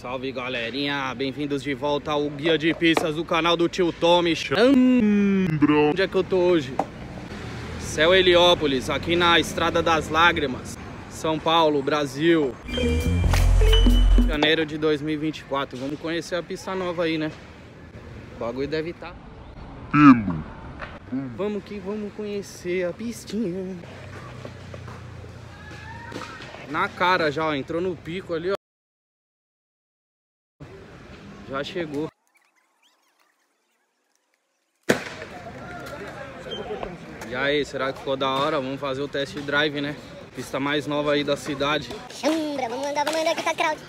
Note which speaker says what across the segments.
Speaker 1: Salve galerinha, bem-vindos de volta ao Guia de Pistas do canal do tio Tommy Onde é que eu tô hoje? Céu Heliópolis, aqui na Estrada das Lágrimas São Paulo, Brasil Janeiro de 2024 Vamos conhecer a pista nova aí, né? O bagulho deve estar tá. Vamos que vamos conhecer a pistinha Na cara já, ó, entrou no pico ali, ó já chegou. E aí, será que ficou da hora? Vamos fazer o test drive, né? Pista mais nova aí da cidade.
Speaker 2: Chambra, vamos andar, vamos andar que tá crowd.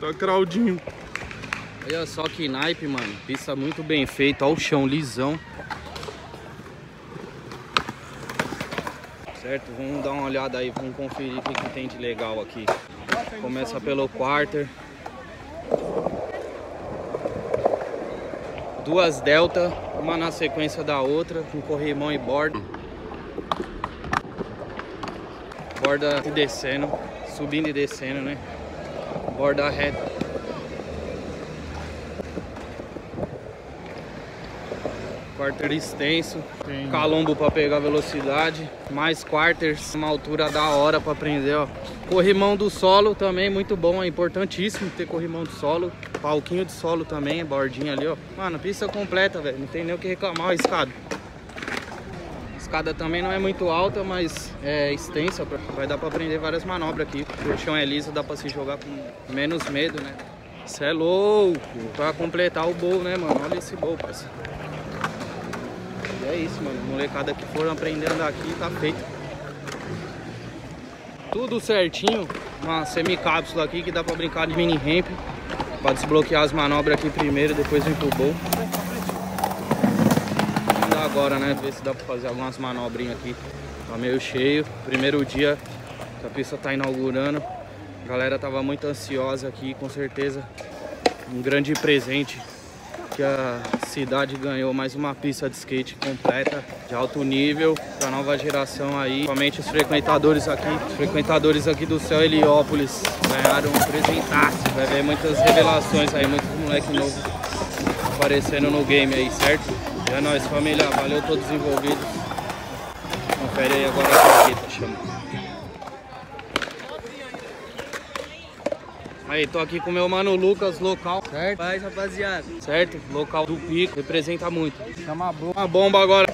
Speaker 1: Tá crowdinho. Olha só que naipe, mano. Pista muito bem feita. Olha o chão lisão. Certo? Vamos dar uma olhada aí, vamos conferir o que, que tem de legal aqui. Começa pelo quarter. duas delta, uma na sequência da outra, com corrimão e borda. Borda descendo, subindo e descendo, né? Borda reta. Quarter extenso, calombo para pegar velocidade, mais quarters, uma altura da hora para prender, ó. Corrimão do solo também muito bom, é importantíssimo ter corrimão do solo. Palquinho de solo também, bordinha ali, ó. Mano, pista completa, velho, não tem nem o que reclamar, a escada. Também não é muito alta, mas é extensa, vai dar para aprender várias manobras aqui. O chão é liso, dá para se jogar com menos medo, né? Isso é louco, pra completar o bowl, né, mano? Olha esse bowl, parceiro é isso, mano. Molecada que foram aprendendo aqui, tá feito. Tudo certinho. Uma semicápsula aqui que dá pra brincar de mini ramp. Pra desbloquear as manobras aqui primeiro, depois vem pro bowl. Agora, né? Ver se dá pra fazer algumas manobrinhas aqui. Tá meio cheio. Primeiro dia que a pista tá inaugurando. A galera tava muito ansiosa aqui, com certeza. Um grande presente que a cidade ganhou mais uma pista de skate completa, de alto nível, para nova geração aí. Somente os frequentadores aqui, os frequentadores aqui do Céu Heliópolis ganharam um presentaço. Vai ver muitas revelações aí, muitos moleques novos aparecendo no game aí, certo? É nóis, família. Valeu todos os envolvidos. Confere aí agora a tá chamando. Aí, tô aqui com o meu mano Lucas, local, certo?
Speaker 3: Faz, rapaziada.
Speaker 1: Certo? Local do Pico, representa muito.
Speaker 3: Chama a bomba.
Speaker 1: Uma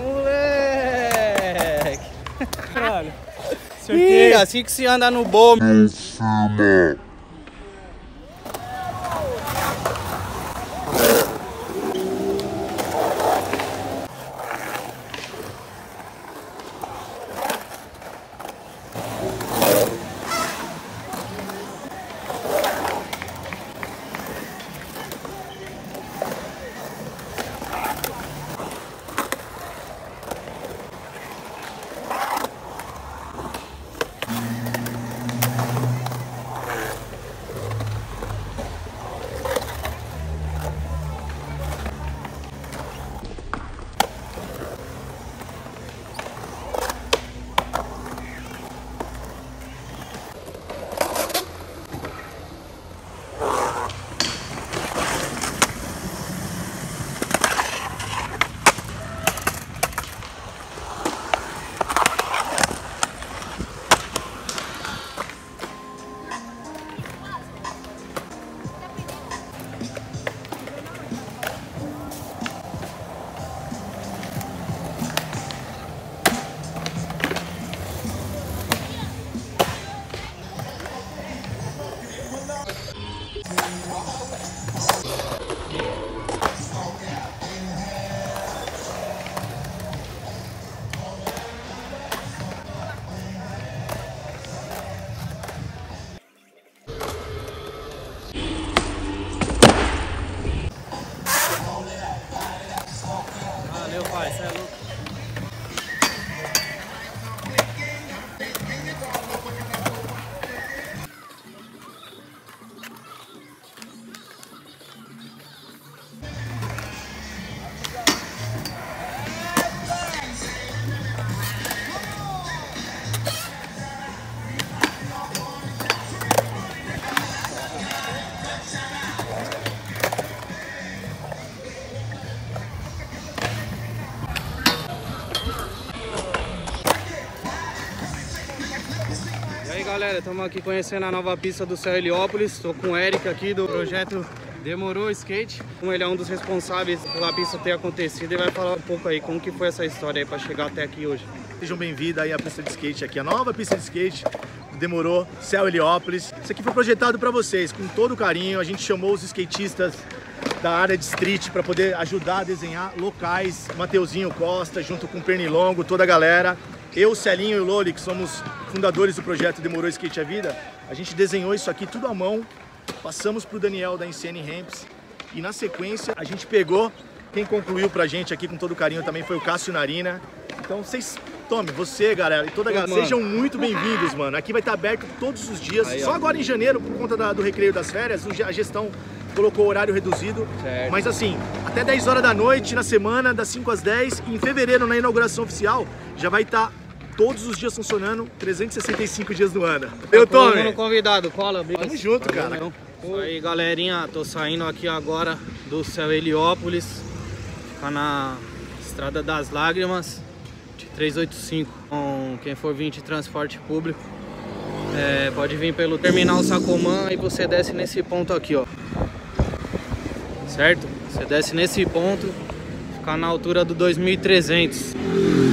Speaker 1: bomba agora. Ih, assim que se anda no bom. Galera, estamos aqui conhecendo a nova pista do Céu Heliópolis. Estou com o Eric aqui do projeto Demorou Skate. Como ele é um dos responsáveis pela pista ter acontecido, ele vai falar um pouco aí como que foi essa história aí para chegar até aqui hoje.
Speaker 3: Sejam bem-vindos aí à pista de skate aqui, a nova pista de skate Demorou, Céu Heliópolis. Isso aqui foi projetado para vocês com todo carinho. A gente chamou os skatistas da área de street para poder ajudar a desenhar locais. Mateuzinho Costa, junto com o Pernilongo, toda a galera. Eu, Celinho e o Loli, que somos fundadores do projeto Demorou Skate a Vida, a gente desenhou isso aqui tudo à mão, passamos para o Daniel da Insane Ramps e na sequência a gente pegou, quem concluiu pra gente aqui com todo carinho também foi o Cássio Narina. Então vocês, tome, você galera e toda a galera, sejam muito bem-vindos, mano. Aqui vai estar aberto todos os dias,
Speaker 1: Aí,
Speaker 3: só
Speaker 1: ó.
Speaker 3: agora em janeiro, por conta da- do recreio das férias, a gestão colocou horário reduzido.
Speaker 1: Certo.
Speaker 3: Mas assim, até 10 horas da noite na semana, das 5 às 10, e em fevereiro, na inauguração oficial, já vai estar todos os dias funcionando, 365 dias do ano. Eu,
Speaker 1: Todo
Speaker 3: Tommy!
Speaker 1: mundo convidado, cola, briga.
Speaker 3: Tamo junto, cara.
Speaker 1: Isso aí, galerinha, tô saindo aqui agora do Céu Heliópolis, fica na Estrada das Lágrimas, de 385. Com quem for vir de transporte público, é, pode vir pelo terminal Sacomã e você desce nesse ponto aqui, ó. Certo? Você desce nesse ponto, fica na altura do 2300.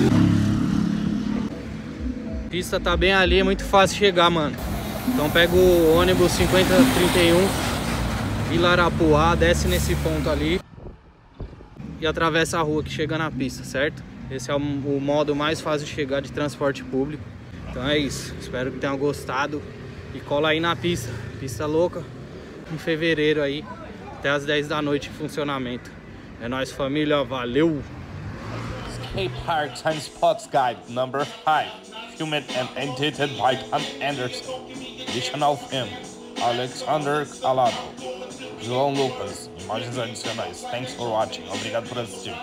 Speaker 1: Pista tá bem ali, é muito fácil chegar, mano. Então pega o ônibus 5031 Vila Arapuá, desce nesse ponto ali e atravessa a rua que chega na pista, certo? Esse é o, o modo mais fácil de chegar de transporte público. Então é isso. Espero que tenham gostado e cola aí na pista. Pista louca em fevereiro aí, até as 10 da noite em funcionamento. É nóis família, valeu!
Speaker 4: Skate Park Time Spots Guide number 5, filmed and edited by Tom Anderson. Additional film, Alexander Calado. João Lucas, imagens adicionais. Thanks for watching. Obrigado por assistir.